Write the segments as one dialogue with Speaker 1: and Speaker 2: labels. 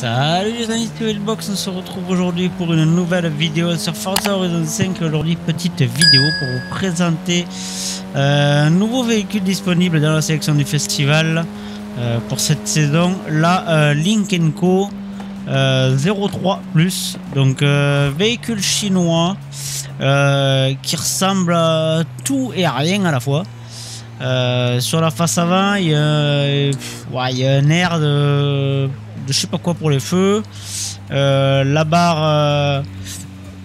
Speaker 1: Salut les amis de Box, on se retrouve aujourd'hui pour une nouvelle vidéo sur Forza Horizon 5. Aujourd'hui, petite vidéo pour vous présenter euh, un nouveau véhicule disponible dans la sélection du festival euh, pour cette saison, la euh, Link Co 03 Plus. Donc, véhicule chinois qui ressemble à tout et à rien à la fois. Sur la face avant, il y a, il y a un air de je sais pas quoi pour les feux. Euh, la barre, euh,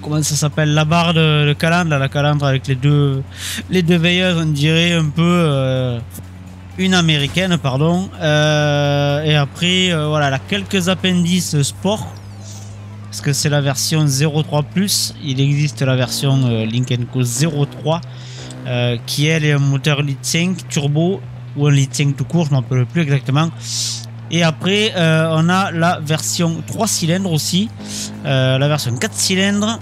Speaker 1: comment ça s'appelle? La barre de, de, calandre, la calandre avec les deux, les deux veilleuses, on dirait un peu euh, une américaine, pardon. et après, voilà, là, quelques appendices sport. Parce que c'est la version 03 Il existe la version Link Co 03 qui elle est un moteur Lit 5 turbo ou un Lit 5 tout court, je m'en rappelle plus exactement. Et après, euh, on a la version 3 cylindres aussi, euh, la version 4 cylindres.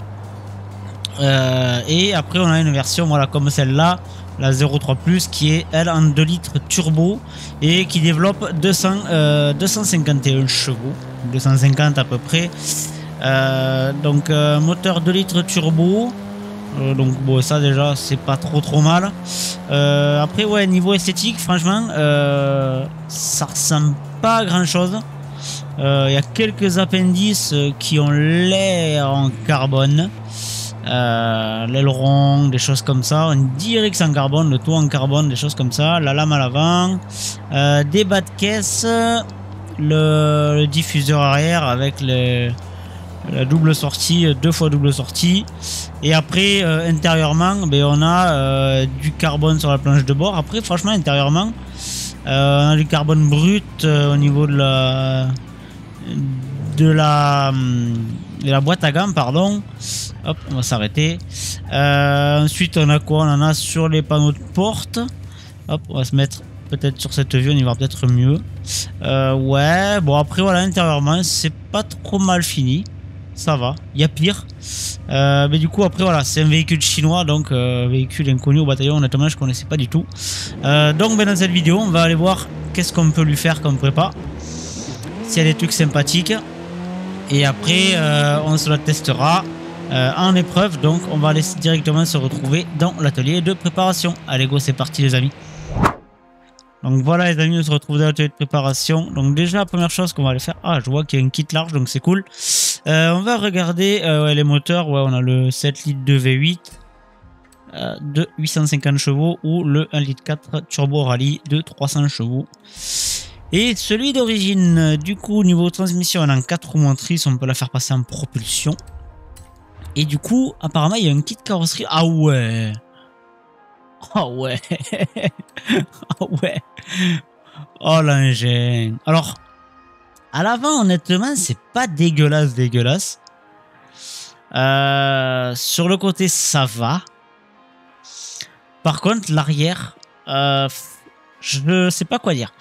Speaker 1: Euh, et après, on a une version voilà, comme celle-là, la 03 Plus, qui est elle en 2 litres turbo et qui développe 200, 251 chevaux, 250 à peu près. donc, moteur 2 litres turbo. Donc bon ça déjà c'est pas trop trop mal après ouais niveau esthétique franchement ça ressemble grand chose. Il euh, y a quelques appendices euh, qui ont l'air en carbone. Euh, l'aileron, des choses comme ça. On dirait en carbone, le toit en carbone, des choses comme ça. La lame à l'avant. des bas de caisse. Le, diffuseur arrière avec les, la double sortie, deux fois double sortie. Et après, intérieurement, ben, on a du carbone sur la planche de bord. Après, franchement, intérieurement, euh, on a du carbone brut euh, au niveau de la de la la boîte à gamme pardon. Hop on va s'arrêter. Euh, ensuite on a quoi? On en a sur les panneaux de porte. Hop on va se mettre peut-être sur cette vue on y va peut-être mieux. Ouais bon après voilà intérieurement c'est pas trop mal fini ça va il y a pire euh, mais du coup, après, voilà, c'est un véhicule chinois, donc euh, véhicule inconnu au bataillon. Honnêtement, je connaissais pas du tout. Euh, donc, ben, dans cette vidéo, on va aller voir qu'est-ce qu'on peut lui faire comme prépa. S'il y a des trucs sympathiques. Et après, on se la testera en épreuve. Donc, on va aller directement se retrouver dans l'atelier de préparation. Allez, go, c'est parti, les amis. Donc voilà les amis, on se retrouve dans l'atelier de préparation. Donc déjà la première chose qu'on va aller faire, ah je vois qu'il y a un kit large donc c'est cool. Euh, on va regarder euh, les moteurs, ouais on a le 7 litres de V8 euh, de 850 chevaux ou le 1 litre 4 turbo rallye de 300 chevaux. Et celui d'origine, du coup niveau transmission on a 4 roues motrices, on peut la faire passer en propulsion. Et du coup apparemment il y a un kit carrosserie, ah ouais Oh ouais. oh ouais. Oh l'engin. Alors, à l'avant, honnêtement, c'est pas dégueulasse, dégueulasse. Euh, sur le côté, ça va. Par contre, l'arrière, euh, je sais pas quoi dire.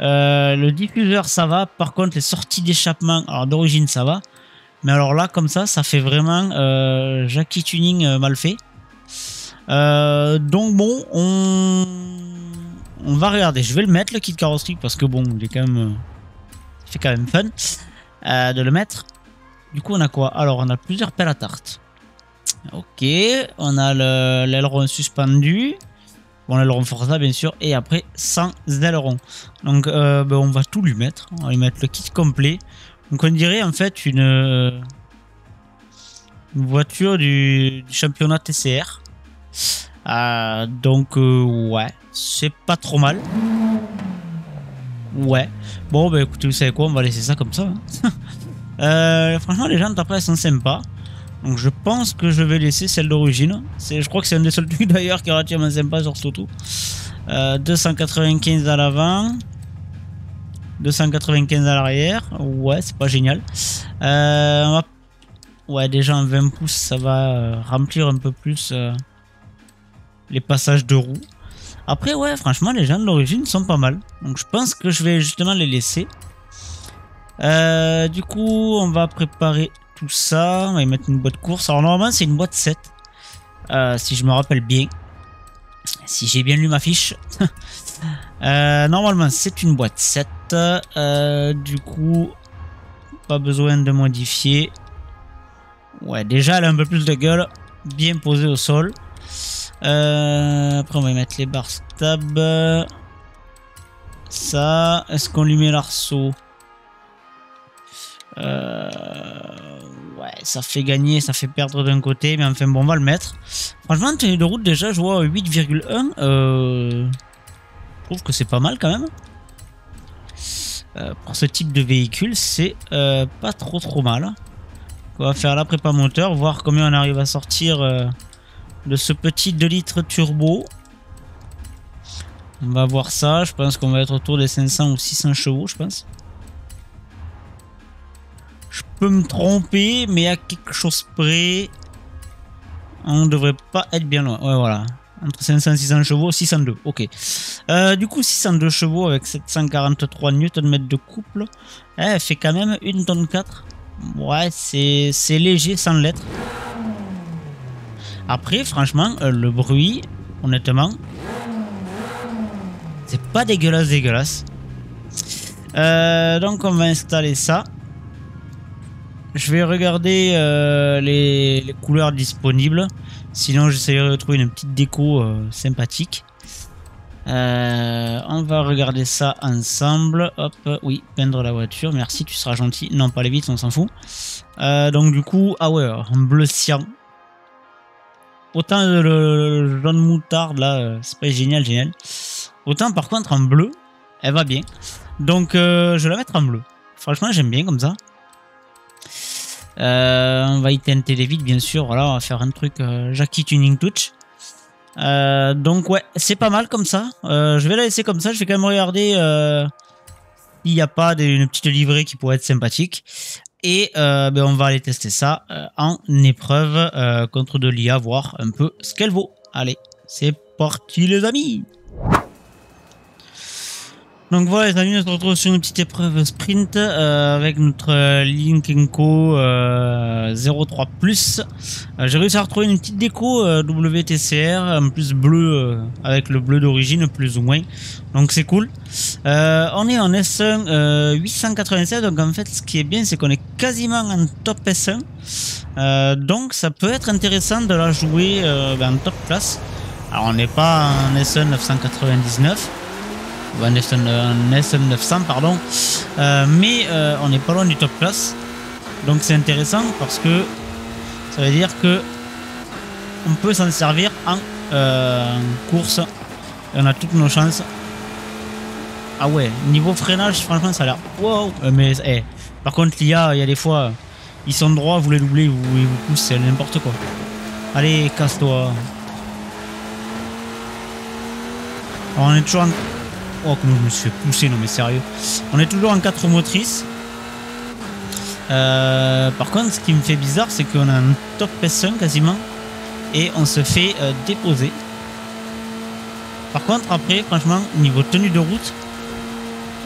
Speaker 1: Euh, le diffuseur, ça va. Par contre, les sorties d'échappement, alors d'origine, ça va. Mais alors là, comme ça, ça fait vraiment Jackie Tuning mal fait. Donc bon, on... on va regarder. Je vais le mettre le kit carrosserie parce que bon, il est quand même, euh, fait quand même fun euh, de le mettre. Du coup, on a quoi? Alors, on a plusieurs pelles à tarte. Ok, on a l'aileron suspendu. Bon, l'aileron Forza, bien sûr. Et après, sans aileron. Donc, ben, on va tout lui mettre. On va lui mettre le kit complet. Donc, on dirait en fait une, voiture du, championnat TCR. Euh, donc, euh, ouais, c'est pas trop mal. Ouais. Bon, bah écoutez, vous savez quoi, on va laisser ça comme ça. Hein. Euh, franchement, les jantes après, elles sont sympas. Donc, je pense que je vais laisser celle d'origine. Je crois que c'est un des seuls trucs d'ailleurs qui est relativement sympa sur ce 295 à l'avant. 295 à l'arrière. Ouais, c'est pas génial. Ouais, déjà en 20 pouces, ça va remplir un peu plus les passages de roues. Après, ouais, franchement, les gens de l'origine sont pas mal. Donc, je pense que je vais justement les laisser. Euh, du coup, on va préparer tout ça. On va y mettre une boîte course. Alors, normalement, c'est une boîte 7. Euh, si je me rappelle bien. Si j'ai bien lu ma fiche. Euh, normalement, c'est une boîte 7. du coup, pas besoin de modifier. Ouais, déjà, elle a un peu plus de gueule. Bien posée au sol. Euh, après, on va mettre les barres stab. Ça, est-ce qu'on lui met l'arceau euh, Ouais, ça fait gagner, ça fait perdre d'un côté, mais enfin bon, on va le mettre. Franchement, tenue de route, déjà, je vois 8,1. Euh, je trouve que c'est pas mal quand même. Pour ce type de véhicule, c'est pas trop trop mal. On va faire la prépa moteur, voir combien on arrive à sortir de ce petit 2 litres turbo. On va voir ça, je pense qu'on va être autour des 500 ou 600 chevaux, je pense. Je peux me tromper, mais à quelque chose près, on ne devrait pas être bien loin. Ouais, voilà. Entre 500 et 600 chevaux, 602, ok. Euh, du coup, 602 chevaux avec 743 Nm de couple, eh, elle fait quand même 1 tonne 4. Ouais, c'est léger sans l'être. Après, franchement, euh, le bruit, honnêtement, c'est pas dégueulasse, dégueulasse. Euh, donc, on va installer ça. Je vais regarder euh, les, couleurs disponibles. Sinon, j'essaierai de trouver une petite déco sympathique. on va regarder ça ensemble. Hop, oui, peindre la voiture. Merci, tu seras gentil. Non, pas les vitres, on s'en fout. donc, du coup, ah ouais, bleu cyan. Autant le, jaune moutarde là, euh, c'est pas génial, génial. Autant par contre en bleu, elle va bien. Donc euh, je vais la mettre en bleu. Franchement, j'aime bien comme ça. Euh, on va y teinter les vides, bien sûr. Voilà, on va faire un truc Jackie Tuning Touch. donc ouais, c'est pas mal comme ça. je vais la laisser comme ça. Je vais quand même regarder s'il n'y a pas une petite livrée qui pourrait être sympathique. Et euh, ben on va aller tester ça euh, en épreuve euh, contre de l'IA, voir un peu ce qu'elle vaut. Allez, c'est parti les amis donc voilà les amis, on se retrouve sur une petite épreuve sprint euh, avec notre Link Co euh, 03 Plus. Euh, j'ai réussi à retrouver une petite déco euh, WTCR, en plus bleu, avec le bleu d'origine plus ou moins. Donc c'est cool. on est en S1 887, donc en fait ce qui est bien c'est qu'on est quasiment en top S1. donc ça peut être intéressant de la jouer ben, en top classe. Alors on n'est pas en S1 999 un SM900 pardon. Euh, mais euh, on n'est pas loin du top class donc c'est intéressant parce que ça veut dire que on peut s'en servir en euh, course. Et on a toutes nos chances. Ah ouais niveau freinage franchement ça a l'air wow mais eh, par contre l'IA il y a des fois ils sont droits vous les doublez vous, vous poussez c'est n'importe quoi. Allez casse-toi. On est toujours en Oh, comment je me suis fait pousser, non mais sérieux. On est toujours en 4 motrices. Euh, par contre, ce qui me fait bizarre, c'est qu'on a un top S1 quasiment. Et on se fait euh, déposer. Par contre, après, franchement, niveau tenue de route,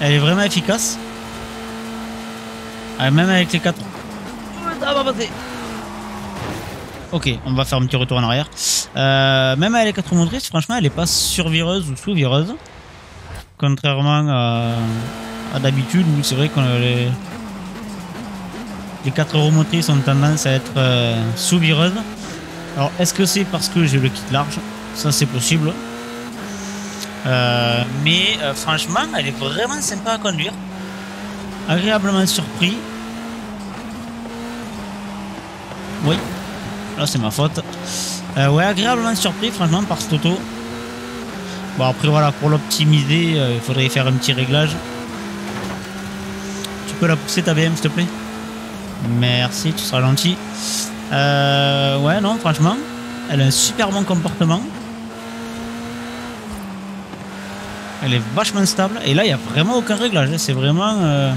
Speaker 1: elle est vraiment efficace. Ah, même avec les 4... Ça va passer Ok, on va faire un petit retour en arrière. Euh, même avec les 4 motrices, franchement, elle est pas survireuse ou sous-vireuse. Contrairement à, d'habitude où c'est vrai que les, les 4 roues motrices ont tendance à être euh, sous-vireuses. Alors est-ce que c'est parce que j'ai le kit large? Ça c'est possible. Euh, mais euh, franchement, elle est vraiment sympa à conduire. Agréablement surpris. Oui, là c'est ma faute. ouais, agréablement surpris franchement par ce auto. Bon après voilà, pour l'optimiser, euh, il faudrait faire un petit réglage. Tu peux la pousser ta BM s'il te plaît? Merci, tu seras gentil. Euh, ouais non franchement, elle a un super bon comportement. Elle est vachement stable. Et là, il n'y a vraiment aucun réglage. Hein. C'est vraiment... Euh,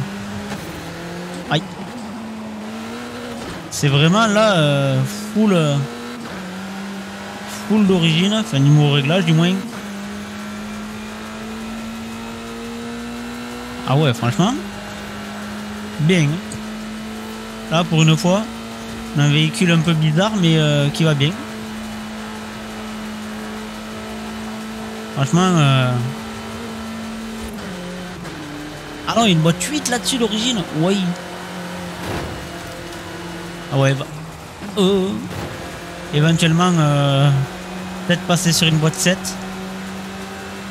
Speaker 1: aïe. C'est vraiment là, full... Full d'origine. Enfin, niveau réglage du moins. Ah ouais, franchement, bien. Là, pour une fois, on a un véhicule un peu bizarre, mais euh, qui va bien. Franchement... Euh... Ah non, il y a une boîte 8 là-dessus d'origine. Oui. Ah ouais, bah. Oh. Éventuellement, euh, peut-être passer sur une boîte 7.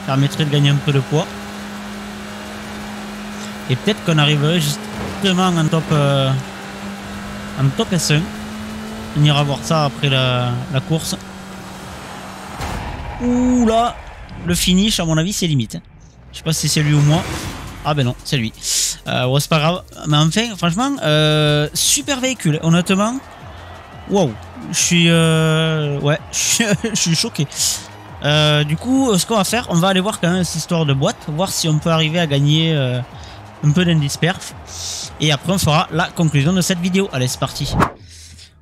Speaker 1: Permettrait de gagner un peu de poids. Et peut-être qu'on arriverait justement en top, euh, en top S1. On ira voir ça après la, course. Ouh là, le finish, à mon avis, c'est limite. Je sais pas si c'est lui ou moi. Ah ben non, c'est lui. Euh, ouais, c'est pas grave. Mais enfin, franchement, euh, super véhicule, honnêtement. Wow, je suis, euh, ouais, je suis choqué. Du coup, ce qu'on va faire, on va aller voir quand même cette histoire de boîte, voir si on peut arriver à gagner un peu d'indice perf. Et après, on fera la conclusion de cette vidéo. Allez, c'est parti.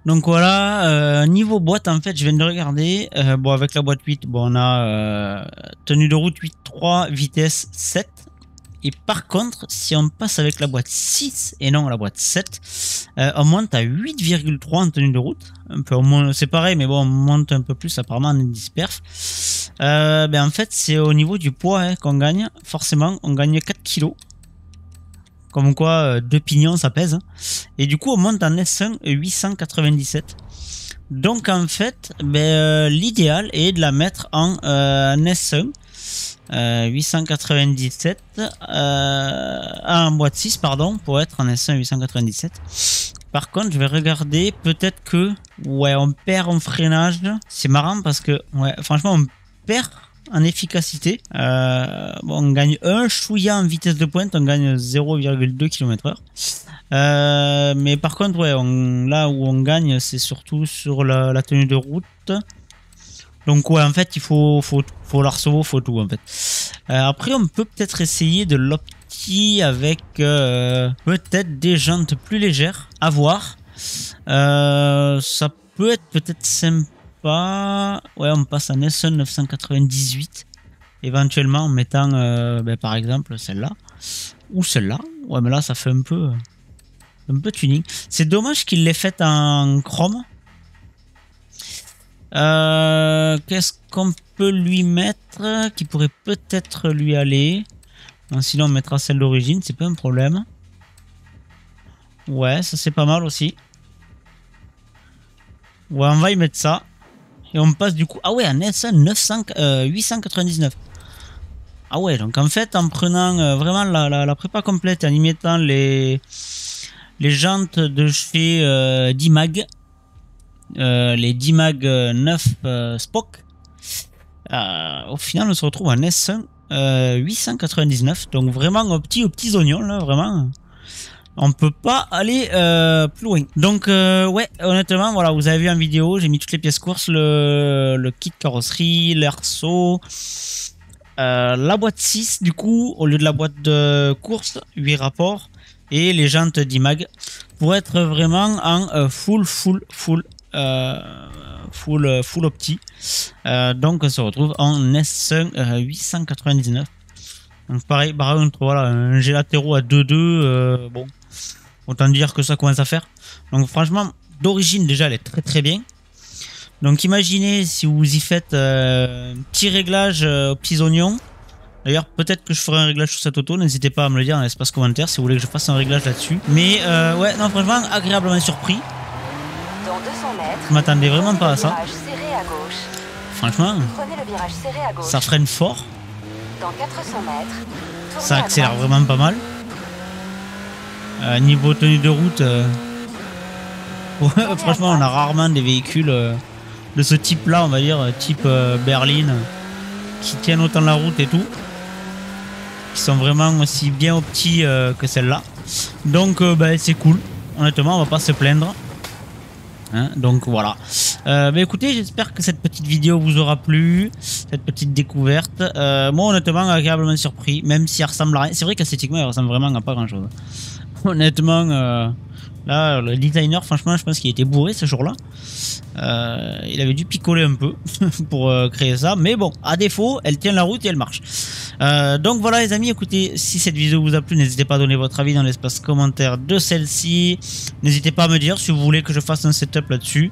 Speaker 1: Donc voilà, euh, niveau boîte, en fait, je viens de regarder. Euh, bon, avec la boîte 8, bon, on a euh, tenue de route 8.3, vitesse 7. Et par contre, si on passe avec la boîte 6 et non la boîte 7, euh, on monte à 8,3 en tenue de route. Un peu, c'est pareil, mais bon, on monte un peu plus apparemment en indice perf. Ben en fait, c'est au niveau du poids hein, qu'on gagne. Forcément, on gagne 4 kilos. Comme quoi, euh, deux pignons, ça pèse. hein. Et du coup, on monte en S1 897. Donc en fait, ben, euh, l'idéal est de la mettre en euh, S1 euh, 897 euh, en boîte 6 pardon pour être en S1 897 par contre je vais regarder peut-être que ouais on perd en freinage c'est marrant parce que ouais franchement on perd en efficacité Euh, on gagne un chouïa en vitesse de pointe on gagne 0,2 km heure euh, mais par contre ouais on, là où on gagne c'est surtout sur la, tenue de route donc ouais, en fait, il faut, faut, faut l'arceau, faut tout en fait. Euh, après, on peut peut-être essayer de l'opti avec peut-être des jantes plus légères. À voir. Ça peut être peut-être sympa. Ouais, on passe en S1 998. Éventuellement en mettant, euh, ben, par exemple, celle-là. Ou celle-là. Ouais, mais là, ça fait un peu... Un peu tuning. C'est dommage qu'il l'ait faite en chrome. Euh, Qu'est-ce qu'on peut lui mettre qui pourrait peut-être lui aller? Non, Sinon, on mettra celle d'origine, c'est pas un problème. Ouais, ça c'est pas mal aussi. Ouais, on va y mettre ça. Et on passe du coup... Ah ouais, en S1 900, euh, 899. Ah ouais, donc en fait, en prenant euh, vraiment la, la, prépa complète en y mettant les, les jantes de chez euh, D-Mag, euh, les euh, 9 euh, Spock, au final, on se retrouve en S1 euh, 899. Donc vraiment aux petits, aux petits oignons, là, vraiment. On peut pas aller euh, plus loin. Donc euh, ouais, honnêtement, voilà, vous avez vu en vidéo, j'ai mis toutes les pièces courses, le, kit carrosserie, l'airsaut, euh, la boîte 6 du coup, au lieu de la boîte de course, 8 rapports, et les jantes d'IMAG, pour être vraiment en euh, full, full, full, euh, full, euh, full opti. Euh, donc on se retrouve en S1 euh, 899. Donc pareil, par voilà, un gélatero à 2-2, euh, bon, autant dire que ça commence à faire. Donc franchement, d'origine déjà, elle est très très bien. Donc imaginez si vous y faites euh, un petit réglage euh, aux petits oignons. D'ailleurs, peut-être que je ferai un réglage sur cette auto. N'hésitez pas à me le dire dans l'espace commentaire si vous voulez que je fasse un réglage là-dessus. Mais euh, ouais, non, franchement, agréablement surpris.
Speaker 2: Dans 200 mètres,
Speaker 1: Je m'attendais vraiment pas à ça.
Speaker 2: virage serré à gauche.
Speaker 1: Franchement,
Speaker 2: Prenez le virage serré à gauche.
Speaker 1: ça freine fort.
Speaker 2: Dans 400 mètres,
Speaker 1: Ça accélère vraiment pas mal. Euh, niveau tenue de route, euh, ouais, franchement, on a rarement des véhicules euh, de ce type-là, on va dire, type berline, qui tiennent autant la route et tout, qui sont vraiment aussi bien optis que celle-là. Donc, bah, c'est cool. Honnêtement, on va pas se plaindre. Hein, donc voilà. Euh, bah écoutez, j'espère que cette petite vidéo vous aura plu, cette petite découverte. Euh, moi, honnêtement, agréablement surpris, même si elle ressemble à rien. C'est vrai qu'esthétiquement, elle ressemble vraiment à pas grand chose. Honnêtement, euh, là, le designer, franchement, je pense qu'il était bourré ce jour-là. Euh, il avait dû picoler un peu pour euh, créer ça, mais bon, à défaut, elle tient la route et elle marche. Donc voilà les amis, écoutez, si cette vidéo vous a plu, n'hésitez pas à donner votre avis dans l'espace commentaire de celle-ci. N'hésitez pas à me dire si vous voulez que je fasse un setup là-dessus.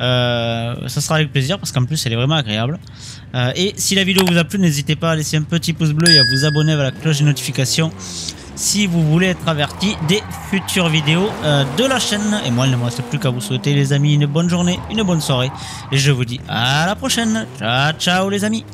Speaker 1: Ça sera avec plaisir parce qu'en plus elle est vraiment agréable. Et si la vidéo vous a plu, n'hésitez pas à laisser un petit pouce bleu et à vous abonner à la cloche de notification. Si vous voulez être averti des futures vidéos euh, de la chaîne. Et moi, il ne me reste plus qu'à vous souhaiter les amis une bonne journée, une bonne soirée. Et je vous dis à la prochaine. Ciao, ciao les amis.